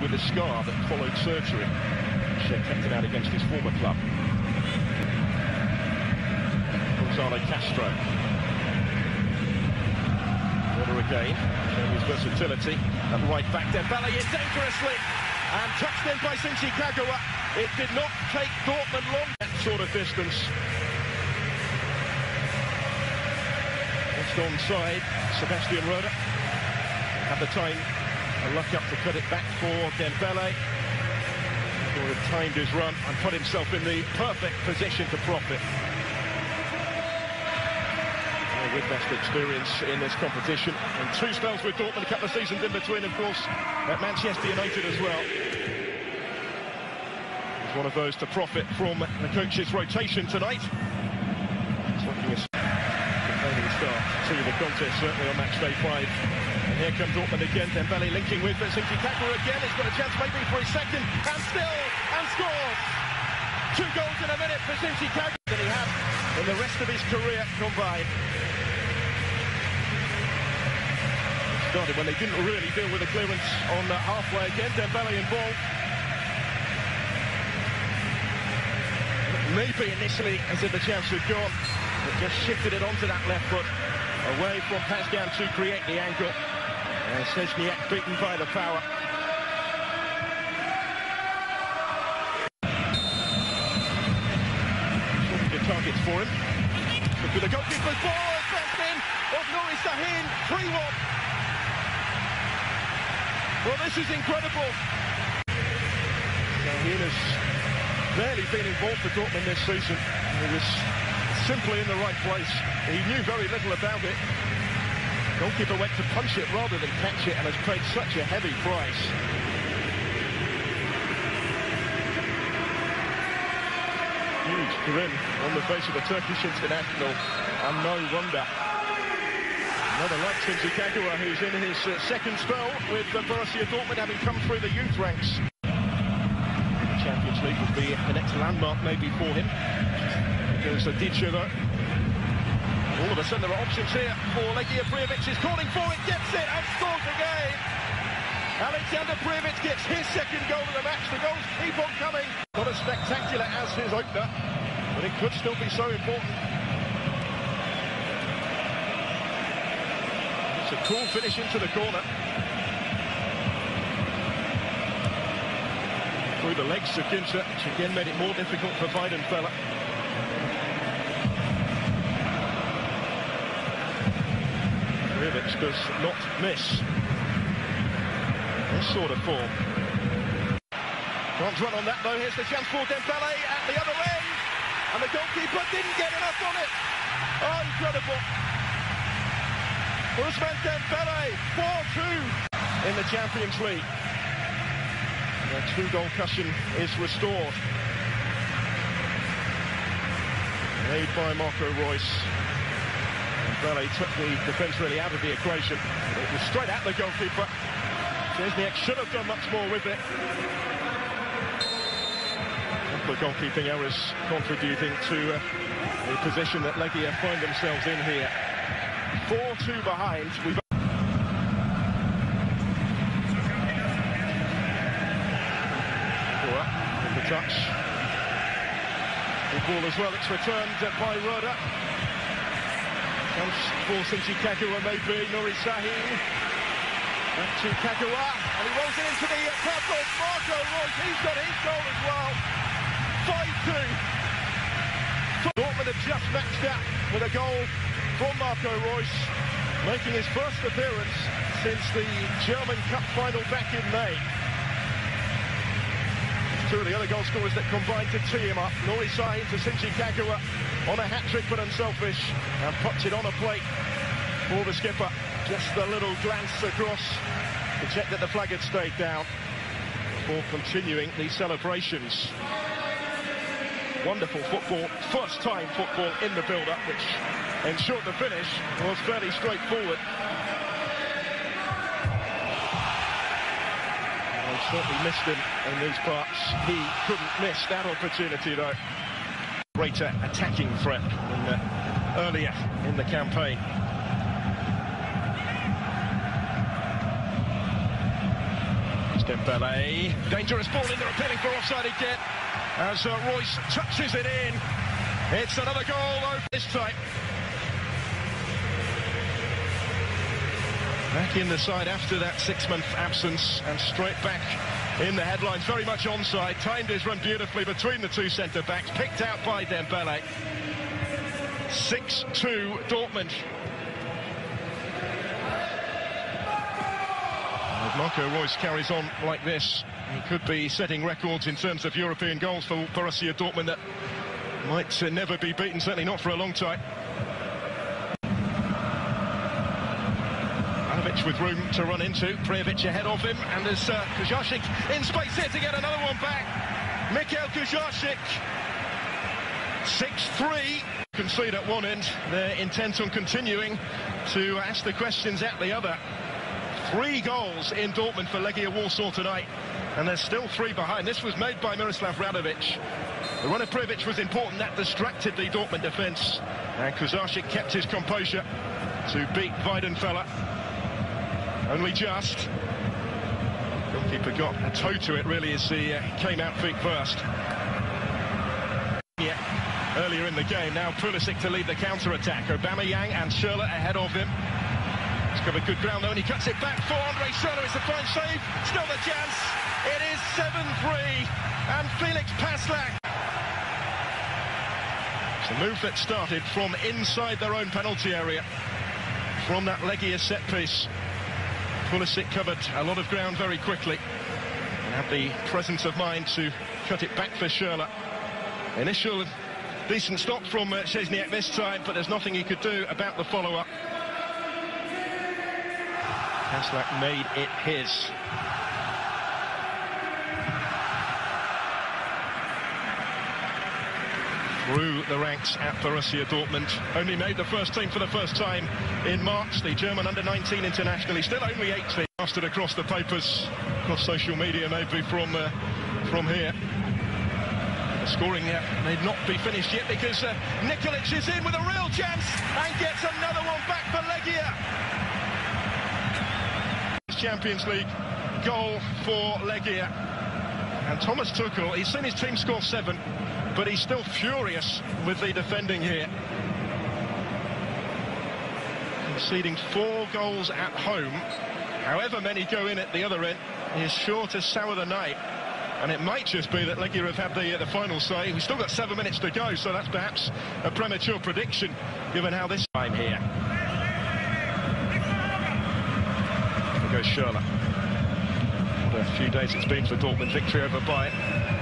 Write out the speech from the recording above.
with a scar that followed surgery. She kept it out against his former club. Gonzalo Castro. Water again, showing his versatility. At right back, Dembele in dangerously. And touched in by Shinji Kagawa. It did not take Dortmund long. That sort of distance. Just onside, Sebastian Rode. Had the time, a luck up to cut it back for Dembele. He had timed his run and put himself in the perfect position to profit with best experience in this competition. And two spells with Dortmund, a couple of seasons in between, of course, at Manchester United as well. He's one of those to profit from the coach's rotation tonight. It's looking a complaining start to the contest, certainly on match day five. Here comes Dortmund again, Dembele linking with Shinji Kagawa again. He's got a chance maybe for his second, and still, and scores! Two goals in a minute for Shinji Kagawa than he had in the rest of his career combined. started when they didn't really deal with the clearance on the halfway again. Dembele involved. Maybe initially as if the chance had gone, but just shifted it onto that left foot, away from Pazdan to create the angle. And Cierzniak beaten by the power. Good targets for him. Look at the goalkeeper's ball, first in of Nuri Sahin, 3-1. Well, this is incredible. Sahin has barely been involved for Dortmund this season. He was simply in the right place. He knew very little about it. Goalkeeper went to punch it rather than catch it and has paid such a heavy price. Huge grin on the face of the Turkish international, and no wonder. Another like Shinji Kagawa, who's in his uh, second spell with uh, Borussia Dortmund, having come through the youth ranks. The Champions League would be the next landmark maybe for him. Because Dicho, all of a sudden there are options here for Legia Prijovic is calling for it, gets it and scores again. Alexander Prijovic gets his second goal of the match. The goals keep on coming. Not as spectacular as his opener, but it could still be so important. It's a cool finish into the corner. Through the legs of Ginter, which again made it more difficult for Weidenfeller. Rivic does not miss this sort of form. Can't run on that though, here's the chance for Dembele at the other end. And the goalkeeper didn't get enough on it. Oh, incredible. Ousmane Dembele, 4-2 in the Champions League. The two-goal cushion is restored. Made by Marco Reus. Dembele took the defence really out of the equation. It was straight at the goalkeeper. Cierzniak should have done much more with it. The goalkeeping errors contributing to uh, the position that Legia find themselves in here. 4-2 behind. We've the touch. Good ball as well. It's returned by Rode. For Shinji Kagawa maybe. Nuri Sahin. Back to Kagawa. And he rolls it into the purple. Marco Reus, He's got his goal as well. 5-2. Dortmund have just matched up with a goal from Marco Reus, making his first appearance since the German Cup final back in May. Two of the other goal scorers that combined to tee him up. Nuri Sahin to Shinji Kagawa on a hat-trick but unselfish and puts it on a plate for the skipper. Just a little glance across to check that the flag had stayed down before continuing the celebrations wonderful football, first time football in the build-up, which ensured the finish was fairly straightforward. Certainly missed him in these parts. He couldn't miss that opportunity, though. Greater attacking threat than uh, earlier in the campaign. Dembele. Dangerous ball in there, appealing for offside again. As uh, Reus touches it in. It's another goal this time. Back in the side after that six-month absence and straight back in the headlines. Very much onside. Timed his run beautifully between the two centre-backs. Picked out by Dembele. 6-2 Dortmund. If Marco Reus carries on like this, he could be setting records in terms of European goals for Borussia Dortmund that might never be beaten, certainly not for a long time. Ivanovic with room to run into. Prijovic ahead of him, and there's uh, in space here to get another one back. Mikhail Kucharczyk. 6-3. Concede at one end. They're intent on continuing to ask the questions at the other. Three goals in Dortmund for Legia Warsaw tonight, and there's still three behind. This was made by Miroslav Radovic. The run of Prijovic was important. That distracted the Dortmund defence. And Kucharczyk kept his composure to beat Weidenfeller. Only just. Goalkeeper got a toe to it, really, as he uh, came out feet first. Yeah, earlier in the game. Now Pulisic to lead the counter-attack. Obama Aubameyang and Schürrle ahead of him. He's covered good ground, though, and he cuts it back for Andre Schürrle. It's a fine save. Still the chance. It is 7-3. And Felix Passlack It's a move that started from inside their own penalty area. From that Legia set piece. Pulisic covered a lot of ground very quickly and had the presence of mind to cut it back for Schürrle. Initial decent stop from uh, Cierzniak this time, but there's nothing he could do about the follow-up. Passlack made it his. Through the ranks at Borussia Dortmund. Only made the first team for the first time in March. The German under-19 international. He's still only 18. Mastered across the papers, across social media, maybe from uh, from here. The scoring uh, may not be finished yet because uh, Nikolic is in with a real chance and gets another one back for Legia. Champions League goal for Legia. And Thomas Tuchel, he's seen his team score seven but he's still furious with the defending here. Conceding four goals at home, however many go in at the other end, is sure to sour the night. And it might just be that Legia have had the, uh, the final say. We've still got seven minutes to go, so that's perhaps a premature prediction, given how this time here. There goes Schürrle. A few days it's been for Dortmund victory over Bayern.